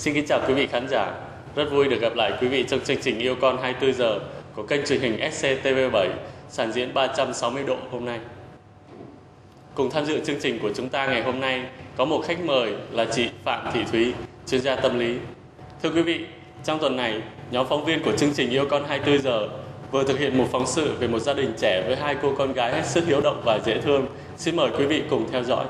Xin kính chào quý vị khán giả. Rất vui được gặp lại quý vị trong chương trình Yêu Con 24 giờ của kênh truyền hình SCTV7 sản diễn 360 độ hôm nay. Cùng tham dự chương trình của chúng ta ngày hôm nay có một khách mời là chị Phạm Thị Thúy, chuyên gia tâm lý. Thưa quý vị, trong tuần này, nhóm phóng viên của chương trình Yêu Con 24 giờ vừa thực hiện một phóng sự về một gia đình trẻ với hai cô con gái hết sức hiếu động và dễ thương. Xin mời quý vị cùng theo dõi.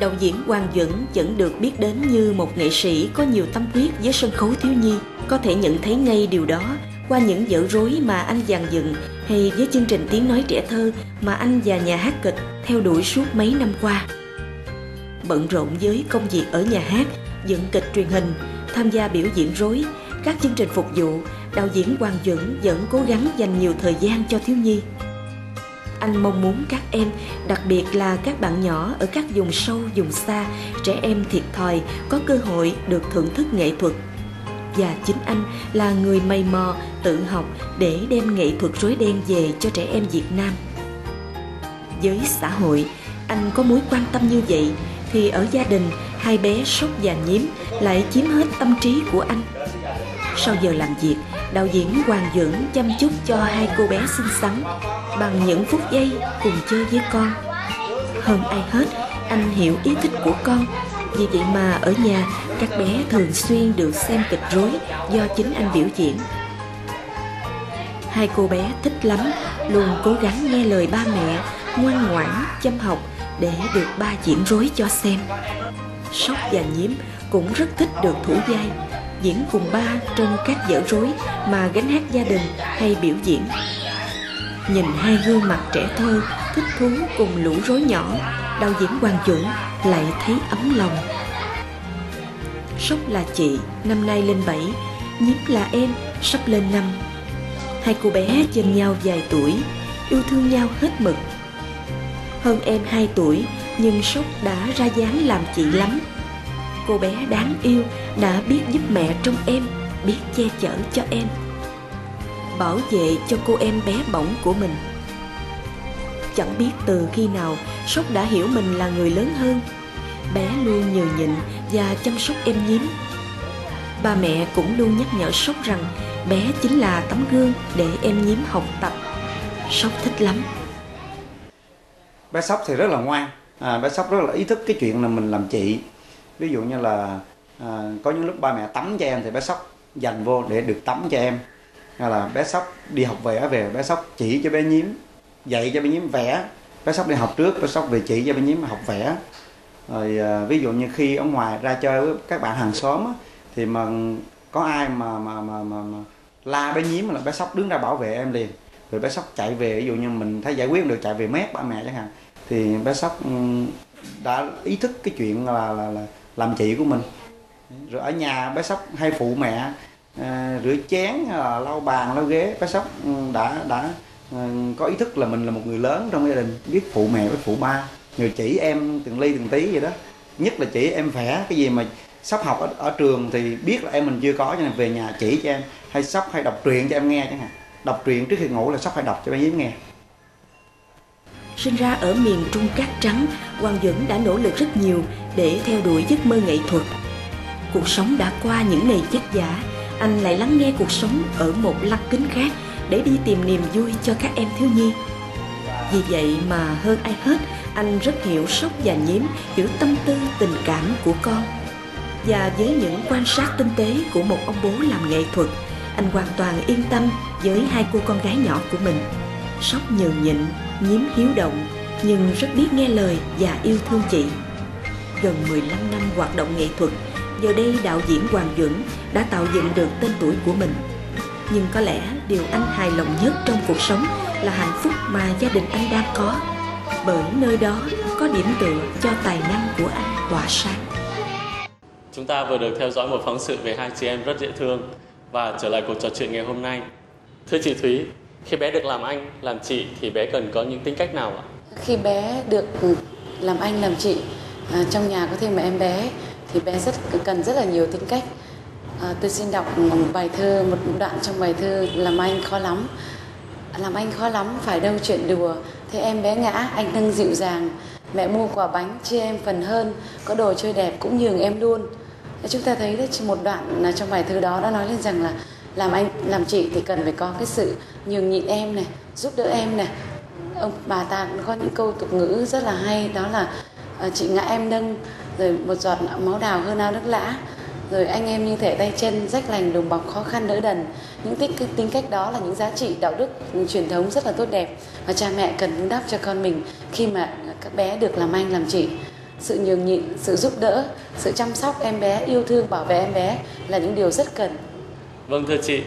Đạo diễn Hoàng Duẩn vẫn được biết đến như một nghệ sĩ có nhiều tâm huyết với sân khấu thiếu nhi. Có thể nhận thấy ngay điều đó qua những vở rối mà anh dàn dựng hay với chương trình tiếng nói trẻ thơ mà anh và nhà hát kịch theo đuổi suốt mấy năm qua. Bận rộn với công việc ở nhà hát, dựng kịch truyền hình, tham gia biểu diễn rối, các chương trình phục vụ, đạo diễn Hoàng Duẩn vẫn cố gắng dành nhiều thời gian cho thiếu nhi. Anh mong muốn các em, đặc biệt là các bạn nhỏ ở các vùng sâu, vùng xa, trẻ em thiệt thòi có cơ hội được thưởng thức nghệ thuật. Và chính anh là người mày mò, tự học để đem nghệ thuật rối đen về cho trẻ em Việt Nam. Với xã hội, anh có mối quan tâm như vậy thì ở gia đình hai bé sốt và nhiễm lại chiếm hết tâm trí của anh. Sau giờ làm việc, đạo diễn Hoàng Dưỡng chăm chút cho hai cô bé xinh xắn bằng những phút giây cùng chơi với con. Hơn ai hết, anh hiểu ý thích của con. Vì vậy mà ở nhà, các bé thường xuyên được xem kịch rối do chính anh biểu diễn. Hai cô bé thích lắm, luôn cố gắng nghe lời ba mẹ, ngoan ngoãn, chăm học để được ba diễn rối cho xem. Sóc và Nhiễm cũng rất thích được thủ vai, diễn cùng ba trong các vở rối mà gánh hát gia đình hay biểu diễn. Nhìn hai gương mặt trẻ thơ thích thú cùng lũ rối nhỏ, đạo diễn Hoàng Chuẩn lại thấy ấm lòng. sốc là chị, năm nay lên bảy, Nhiếp là em, sắp lên năm. Hai cô bé trên nhau vài tuổi, yêu thương nhau hết mực. Hơn em 2 tuổi, nhưng sốc đã ra dáng làm chị lắm. Cô bé đáng yêu đã biết giúp mẹ trong em, biết che chở cho em. Bảo vệ cho cô em bé bỏng của mình. Chẳng biết từ khi nào Sóc đã hiểu mình là người lớn hơn. Bé luôn nhường nhịn và chăm sóc em nhím. Ba mẹ cũng luôn nhắc nhở Sóc rằng bé chính là tấm gương để em nhím học tập. Sóc thích lắm. Bé Sóc thì rất là ngoan, à, bé Sóc rất là ý thức cái chuyện là mình làm chị. Ví dụ như là à, có những lúc ba mẹ tắm cho em thì bé Sóc dành vô để được tắm cho em. Hay là bé Sóc đi học vẽ về, bé Sóc chỉ cho bé nhím, dạy cho bé nhím vẽ. Bé Sóc đi học trước, bé Sóc về chỉ cho bé nhím học vẽ. Rồi à, ví dụ như khi ở ngoài ra chơi với các bạn hàng xóm á, thì mà có ai mà mà mà mà, mà la bé nhím là bé Sóc đứng ra bảo vệ em liền rồi bé sóc chạy về ví dụ như mình thấy giải quyết được chạy về mép ba mẹ chẳng hạn thì bé sóc đã ý thức cái chuyện là là, là làm chị của mình. Rồi ở nhà bé sóc hay phụ mẹ à, rửa chén ờ, lau bàn lau ghế. Bé sóc ừ, đã đã à, có ý thức là mình là một người lớn trong gia đình biết phụ mẹ với phụ ba. Người chỉ em từng ly từng tí vậy đó. Nhất là chỉ em vẽ cái gì mà sắp học ở, ở trường thì biết là em mình chưa có cho nên về nhà chỉ cho em. Hay sắp hay đọc truyện cho em nghe chẳng hạn. Đọc truyện trước khi ngủ là sắp phải đọc cho bé nhím nghe. Sinh ra ở miền Trung cát trắng, Hoàng Duẩn đã nỗ lực rất nhiều để theo đuổi giấc mơ nghệ thuật. Cuộc sống đã qua những ngày vất vả, anh lại lắng nghe cuộc sống ở một lăng kính khác để đi tìm niềm vui cho các em thiếu nhi. Vì vậy mà hơn ai hết, anh rất hiểu sốc và nhiễm, hiểu tâm tư, tình cảm của con. Và với những quan sát tinh tế của một ông bố làm nghệ thuật, anh hoàn toàn yên tâm với hai cô con gái nhỏ của mình. Sóc nhường nhịn, nhiếm hiếu động, nhưng rất biết nghe lời và yêu thương chị. Gần 15 năm hoạt động nghệ thuật, giờ đây đạo diễn Hoàng Dũng đã tạo dựng được tên tuổi của mình. Nhưng có lẽ điều anh hài lòng nhất trong cuộc sống là hạnh phúc mà gia đình anh đang có. Bởi nơi đó có điểm tựa cho tài năng của anh tỏa sáng. Chúng ta vừa được theo dõi một phóng sự về hai chị em rất dễ thương và trở lại cuộc trò chuyện ngày hôm nay. Thưa chị Thúy, khi bé được làm anh, làm chị thì bé cần có những tính cách nào ạ? Khi bé được làm anh, làm chị, à, trong nhà có thêm một em bé thì bé rất cần rất là nhiều tính cách. À, tôi xin đọc một bài thơ, một đoạn trong bài thơ làm anh khó lắm. Làm anh khó lắm, phải đâu chuyện đùa. Thế em bé ngã, anh nâng dịu dàng. Mẹ mua quả bánh chia em phần hơn, có đồ chơi đẹp cũng nhường em luôn. chúng ta thấy đấy một đoạn trong bài thơ đó đã nói lên rằng là làm anh làm chị thì cần phải có cái sự nhường nhịn em này giúp đỡ em này. Ông bà ta cũng có những câu tục ngữ rất là hay đó là ờ, chị ngã em nâng rồi một giọt máu đào hơn ao nước lã. Rồi anh em như thể tay chân rách lành đùm bọc khó khăn đỡ đần. Những tính, tính cách đó là những giá trị đạo đức ừ, truyền thống rất là tốt đẹp và cha mẹ cần vun đắp cho con mình khi mà các bé được làm anh làm chị. Sự nhường nhịn sự giúp đỡ sự chăm sóc em bé yêu thương bảo vệ em bé là những điều rất cần vâng thưa chị.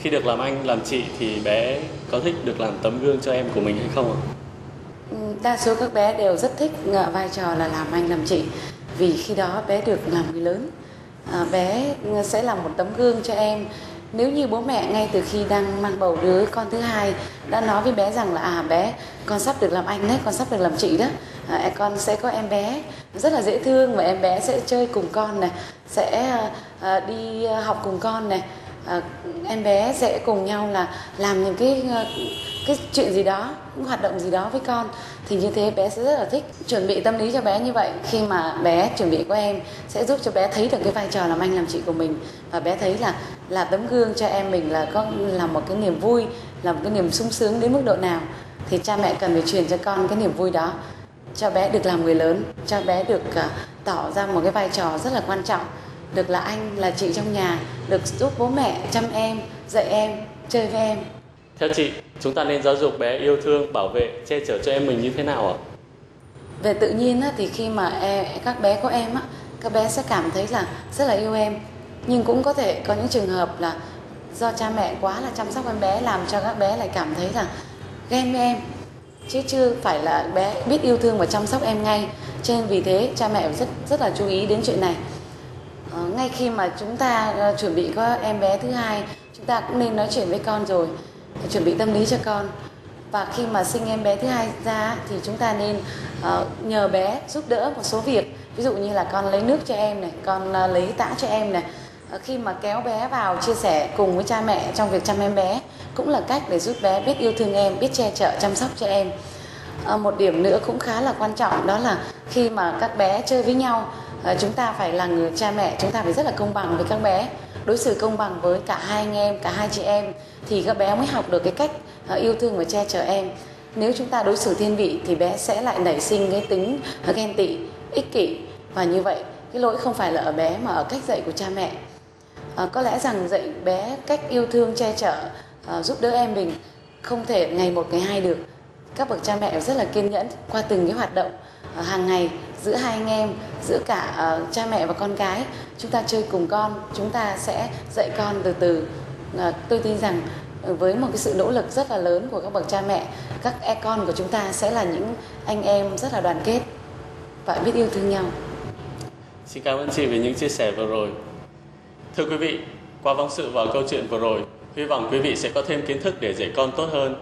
Khi được làm anh làm chị thì bé có thích được làm tấm gương cho em của mình hay không ạ? Ừ, đa số các bé đều rất thích vai trò là làm anh làm chị. Vì khi đó bé được làm người lớn. À, bé sẽ là một tấm gương cho em. Nếu như bố mẹ ngay từ khi đang mang bầu đứa con thứ hai đã nói với bé rằng là à bé con sắp được làm anh đấy con sắp được làm chị đó. À, con sẽ có em bé rất là dễ thương và em bé sẽ chơi cùng con này sẽ à, đi học cùng con này. À, em bé sẽ cùng nhau là làm những cái à, cái chuyện gì đó những hoạt động gì đó với con. Thì như thế bé sẽ rất là thích chuẩn bị tâm lý cho bé như vậy. Khi mà bé chuẩn bị của em sẽ giúp cho bé thấy được cái vai trò làm anh làm chị của mình. Và bé thấy là là tấm gương cho em mình là có là một cái niềm vui là một cái niềm sung sướng đến mức độ nào. Thì cha mẹ cần phải truyền cho con cái niềm vui đó cho bé được làm người lớn cho bé được uh, tỏ ra một cái vai trò rất là quan trọng. Được là anh là chị trong nhà được giúp bố mẹ chăm em dạy em chơi với em. Theo chị chúng ta nên giáo dục bé yêu thương bảo vệ che chở cho em mình như thế nào ạ? Về tự nhiên á, thì khi mà em, các bé có em á các bé sẽ cảm thấy là rất là yêu em. Nhưng cũng có thể có những trường hợp là do cha mẹ quá là chăm sóc em bé làm cho các bé lại cảm thấy là ghen với em chứ chưa phải là bé biết yêu thương và chăm sóc em ngay. Cho nên vì thế cha mẹ rất rất là chú ý đến chuyện này. À, ngay khi mà chúng ta ờ, chuẩn bị có em bé thứ hai chúng ta cũng nên nói chuyện với con rồi chuẩn bị tâm lý cho con. Và khi mà sinh em bé thứ hai ra thì chúng ta nên uh, nhờ bé giúp đỡ một số việc. Ví dụ như là con lấy nước cho em này con uh, lấy tã cho em này. Uh, khi mà kéo bé vào chia sẻ cùng với cha mẹ trong việc chăm em bé cũng là cách để giúp bé biết yêu thương em biết che chở chăm sóc cho em. À, một điểm nữa cũng khá là quan trọng đó là khi mà các bé chơi với nhau à, chúng ta phải là người cha mẹ chúng ta phải rất là công bằng với các bé. Đối xử công bằng với cả hai anh em cả hai chị em thì các bé mới học được cái cách à, yêu thương và che chở em. Nếu chúng ta đối xử thiên vị thì bé sẽ lại nảy sinh cái tính ghen tị ích kỷ và như vậy cái lỗi không phải là ở bé mà ở cách dạy của cha mẹ. À, có lẽ rằng dạy bé cách yêu thương che chở uh, giúp đỡ em mình không thể ngày một ngày hai được. Các bậc cha mẹ rất là kiên nhẫn qua từng cái hoạt động. Uh, hàng ngày giữa hai anh em giữa cả uh, cha mẹ và con cái chúng ta chơi cùng con chúng ta sẽ dạy con từ từ. Uh, tôi tin rằng với một cái sự nỗ lực rất là lớn của các bậc cha mẹ các e con của chúng ta sẽ là những anh em rất là đoàn kết và biết yêu thương nhau. Xin cảm ơn chị về những chia sẻ vừa rồi. Thưa quý vị qua phóng sự và câu chuyện vừa rồi hy vọng quý vị sẽ có thêm kiến thức để dạy con tốt hơn.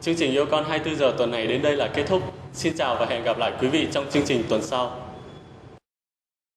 Chương trình yêu con 24 giờ tuần này đến đây là kết thúc. Xin chào và hẹn gặp lại quý vị trong chương trình tuần sau.